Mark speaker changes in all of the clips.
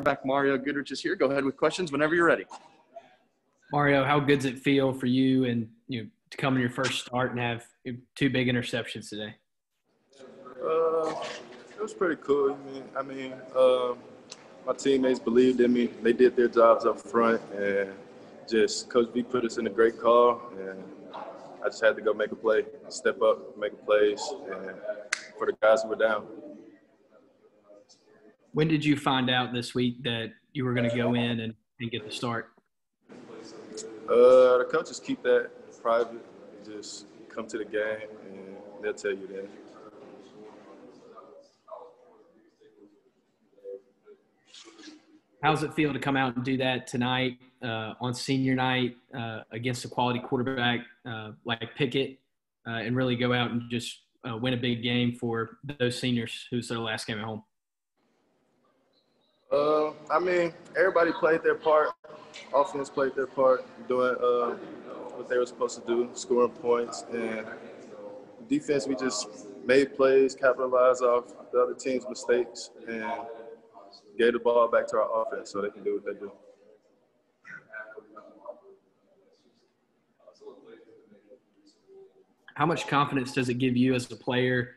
Speaker 1: cornerback Mario Goodrich is here. Go ahead with questions whenever you're ready.
Speaker 2: Mario, how good does it feel for you and you know, to come in your first start and have two big interceptions today?
Speaker 3: Uh, it was pretty cool. I mean, I mean um, my teammates believed in me. They did their jobs up front, and just Coach V put us in a great call, and I just had to go make a play, step up, make plays, and for the guys who were down.
Speaker 2: When did you find out this week that you were going to go in and, and get the start?
Speaker 3: Uh, the coaches keep that private. Just come to the game, and they'll tell you that.
Speaker 2: How does it feel to come out and do that tonight uh, on senior night uh, against a quality quarterback uh, like Pickett uh, and really go out and just uh, win a big game for those seniors who's their last game at home?
Speaker 3: Uh, I mean, everybody played their part. Offense played their part, doing what they were supposed to do, scoring points. And defense, we just made plays, capitalized off the other team's mistakes, and gave the ball back to our offense so they can do what they do.
Speaker 2: How much confidence does it give you as a player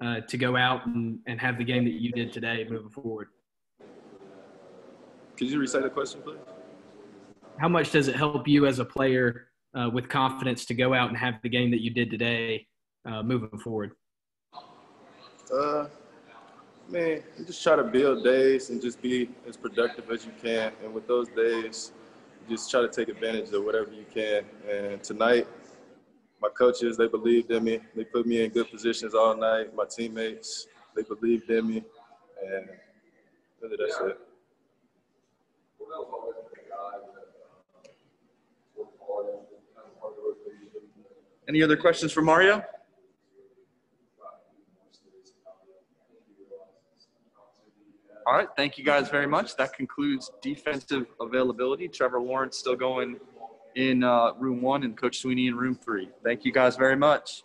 Speaker 2: uh, to go out and, and have the game that you did today moving forward?
Speaker 3: Could you recite the question, please?
Speaker 2: How much does it help you as a player uh, with confidence to go out and have the game that you did today uh, moving forward?
Speaker 3: Uh, Man, you just try to build days and just be as productive as you can. And with those days, just try to take advantage of whatever you can. And tonight, my coaches, they believed in me. They put me in good positions all night. My teammates, they believed in me. And really, that's it.
Speaker 1: Any other questions for Mario? All right. Thank you guys very much. That concludes defensive availability. Trevor Lawrence still going in uh, room one and Coach Swinney in room three. Thank you guys very much.